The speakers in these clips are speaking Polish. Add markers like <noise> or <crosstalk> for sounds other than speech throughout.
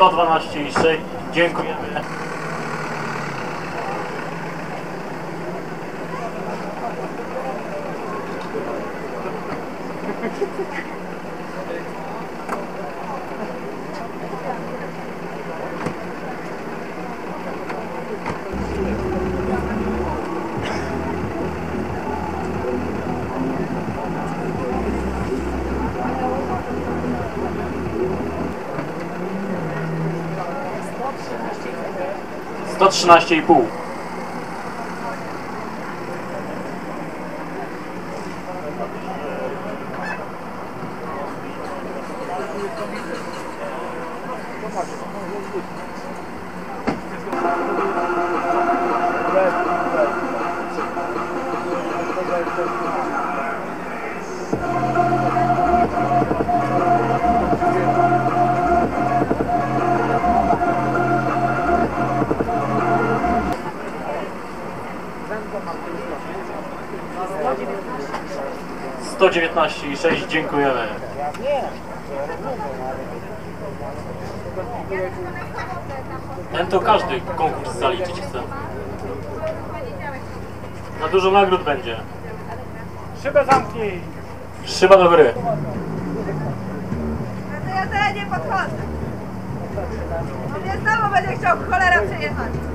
112 i 3. Dziękujemy. Thank 113,5. Thank you. 119,6 dziękujemy. Ten to każdy konkurs zaliczyć chce. Na dużo nagród będzie. Szybę zamknij. Szyba do gry. No to ja teraz nie podchodzę. On mnie znowu będzie chciał cholera przejechać.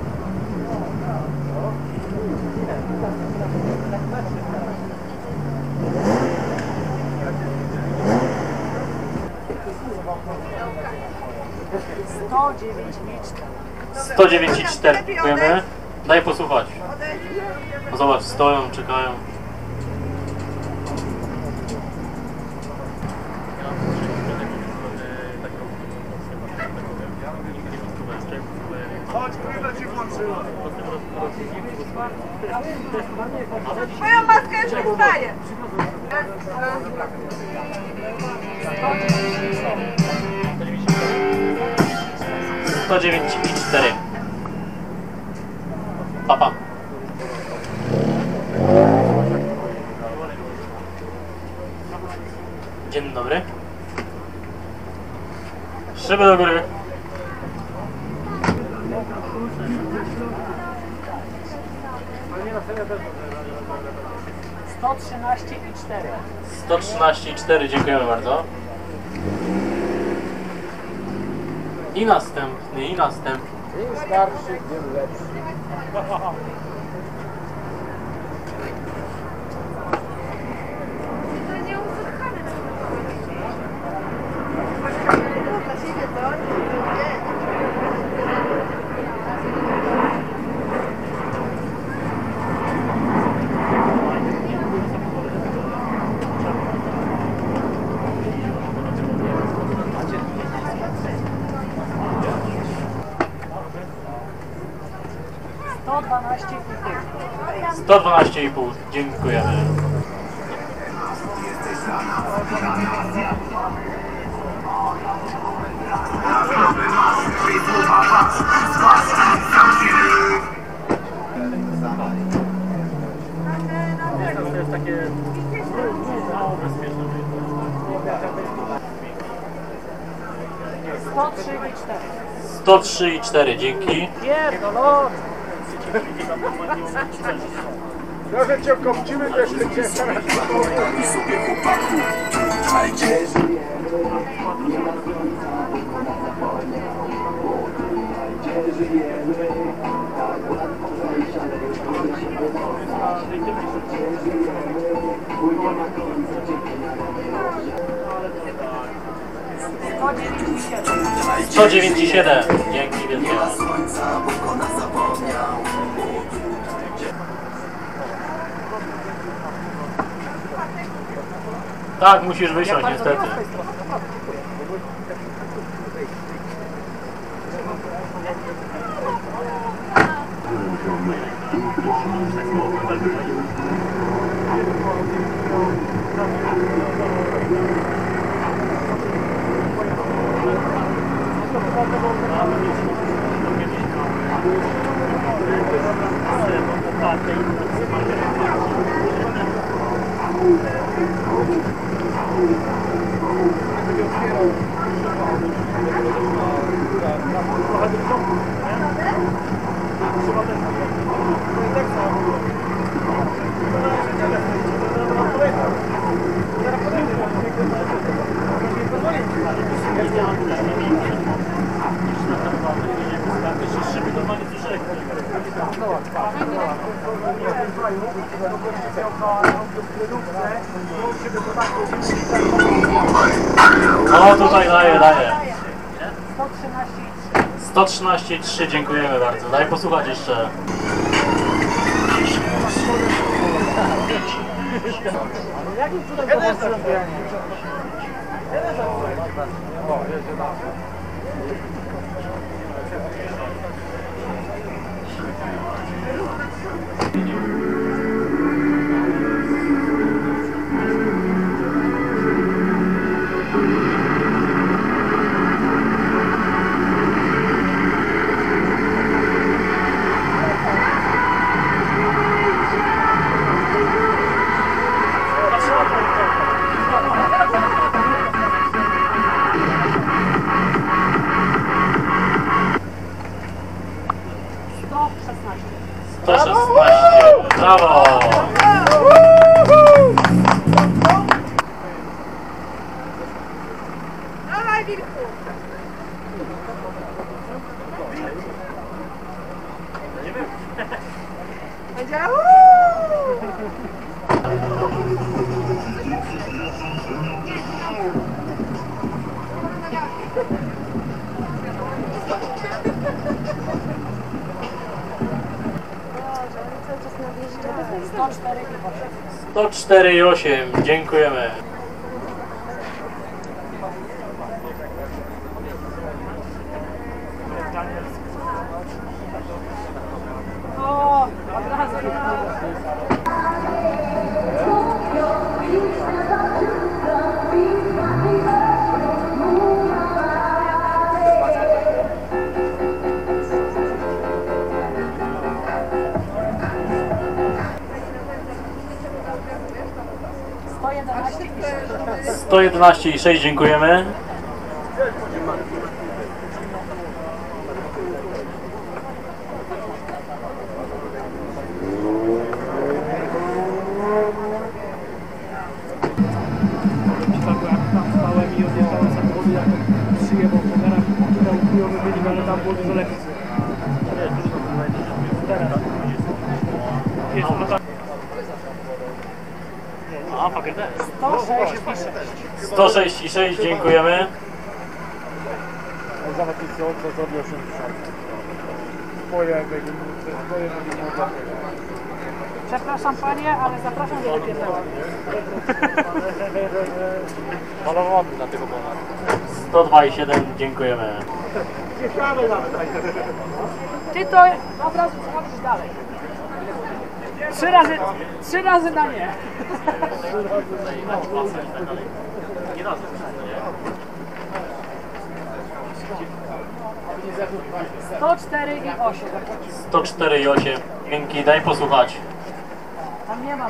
109 i 4. Dziękujemy. Daj posłuchać. No zobacz, stoją, czekają. Moją maskę już nie wstaje. 109 i 4. Papa. Dzień dobry. Szybę do góry. Sto trzynaście i cztery. 113 i 4. Dziękujemy bardzo. I następny, i następny. Im starszy, tym lepszy. <laughs> 112,5. 112,5, dziękujemy. To jest takie mało bezpieczne. 103,4. 103,4, dzięki. Trochę cię kopcimy, to jeszcze cię teraz Sto dziewięć i siedem. Tak, musisz wysiąść ja niestety. No tutaj daje, daje. 113,3 dziękujemy bardzo. Daj posłuchać jeszcze. Sto 104,8. 104,8. Dziękujemy. 111 i 6 dziękujemy. Aha, fakir de. 166, dziękujemy. Zobaczyć co, co zrobi 80. Moje Przepraszam panie, ale zapraszam do wypierdolenia. Malowałbym na tego pana. 102,7, dziękujemy. Ciekawe nawet. Ty to od razu przechodzisz dalej. Trzy razy, trzy razy na nie. Nie razy. 104 i 8. 104,8. Dzięki, daj posłuchać. Tam nie ma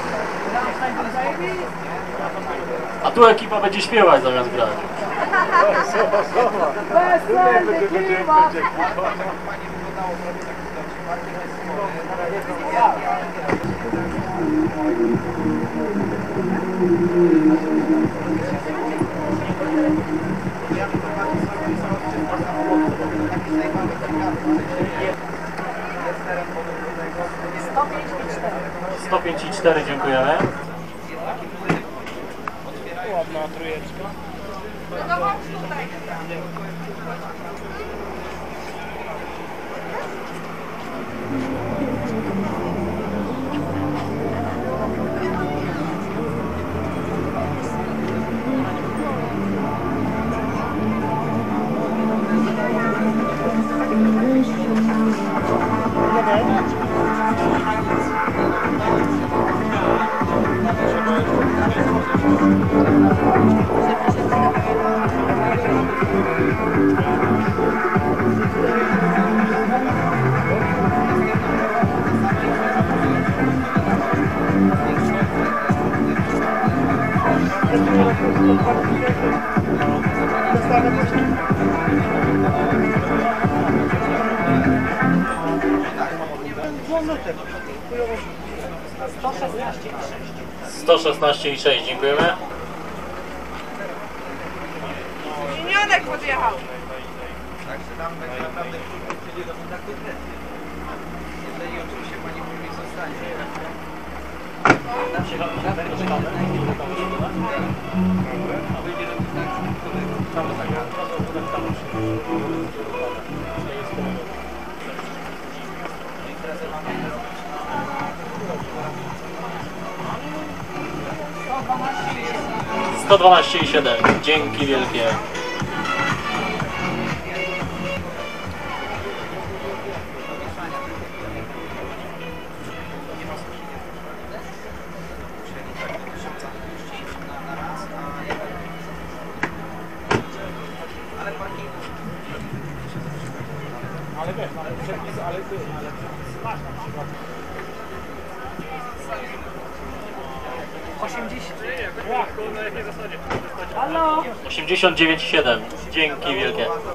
A tu ekipa będzie śpiewać zamiast grać. Weselny klimat. Ja bym to bardzo Krujeczka. No, no, to. Dwunutek. 116 i 6 dziękujemy. Minionek podjechał. Także tam tak naprawdę czyli do tak konkretnie. Jeżeli oczywiście pani burmistrz zostanie. Sto 112 i 7. Dzięki wielkie. Czyli tak do tysiąca puścić na, na raz, a jeden. Ale. Ale wiesz, ale przepis, ale ty, ale 89,7. Dzięki wielkie.